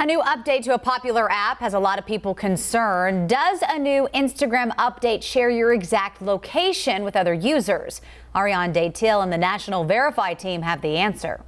A new update to a popular app has a lot of people concerned. Does a new Instagram update share your exact location with other users? Ariane Datil and the National Verify team have the answer.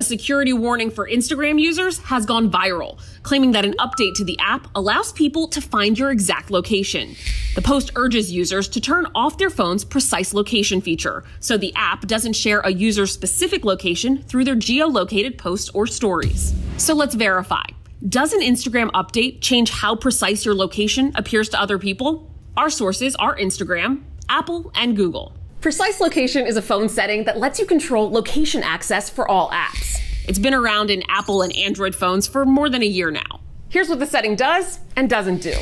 A security warning for Instagram users has gone viral, claiming that an update to the app allows people to find your exact location. The post urges users to turn off their phone's precise location feature, so the app doesn't share a user's specific location through their geolocated posts or stories. So let's verify. Does an Instagram update change how precise your location appears to other people? Our sources are Instagram, Apple, and Google. Precise location is a phone setting that lets you control location access for all apps. It's been around in Apple and Android phones for more than a year now. Here's what the setting does and doesn't do.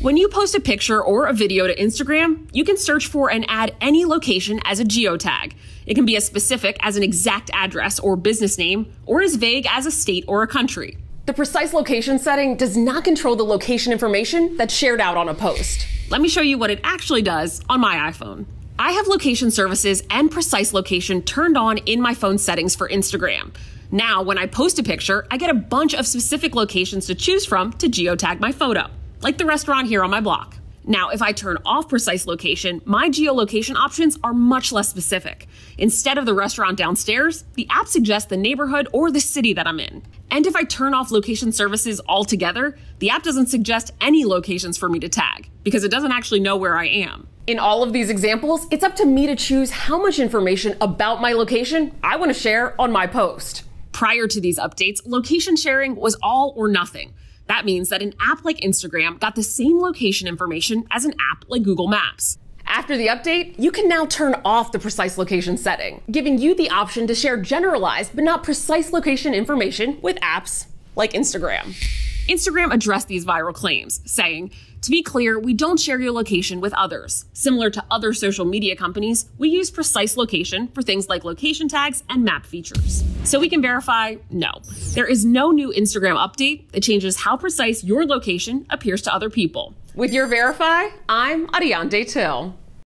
When you post a picture or a video to Instagram, you can search for and add any location as a geotag. It can be as specific as an exact address or business name, or as vague as a state or a country. The precise location setting does not control the location information that's shared out on a post. Let me show you what it actually does on my iPhone. I have location services and precise location turned on in my phone settings for Instagram. Now, when I post a picture, I get a bunch of specific locations to choose from to geotag my photo, like the restaurant here on my block. Now, if I turn off precise location, my geolocation options are much less specific. Instead of the restaurant downstairs, the app suggests the neighborhood or the city that I'm in. And if I turn off location services altogether, the app doesn't suggest any locations for me to tag because it doesn't actually know where I am. In all of these examples, it's up to me to choose how much information about my location I want to share on my post. Prior to these updates, location sharing was all or nothing. That means that an app like Instagram got the same location information as an app like Google Maps. After the update, you can now turn off the precise location setting, giving you the option to share generalized but not precise location information with apps like Instagram. Instagram addressed these viral claims, saying, to be clear, we don't share your location with others. Similar to other social media companies, we use precise location for things like location tags and map features. So we can verify no, there is no new Instagram update that changes how precise your location appears to other people. With your Verify, I'm Ariane Till.